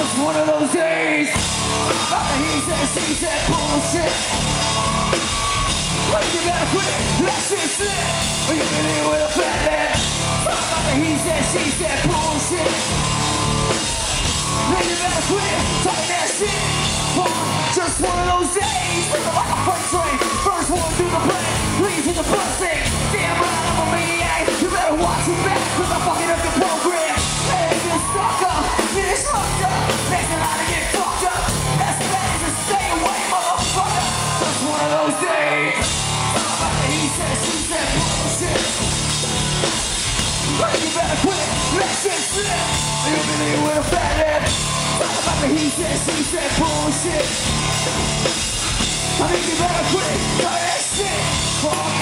just one of those days. He said, she said, bullshit. Wait, you gotta quit. That shit slip. Or you're gonna with a fat man. He said, she said, bullshit. Man, you better quit. talking that shit. Just one of those days. Like a freight train. First one through the plane. Leads to the busting. Damn right, I'm a maniac. You better watch your back. Cause I'm fucking up the program. Been here with a fat he said, bullshit. I think you better quit, cut that shit. Fuck.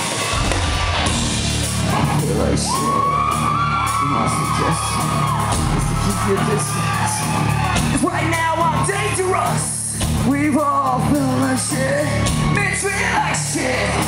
Shit. My suggestion is to keep your distance. 'Cause right now I'm dangerous. We've all felt like shit. Been treated like shit. You.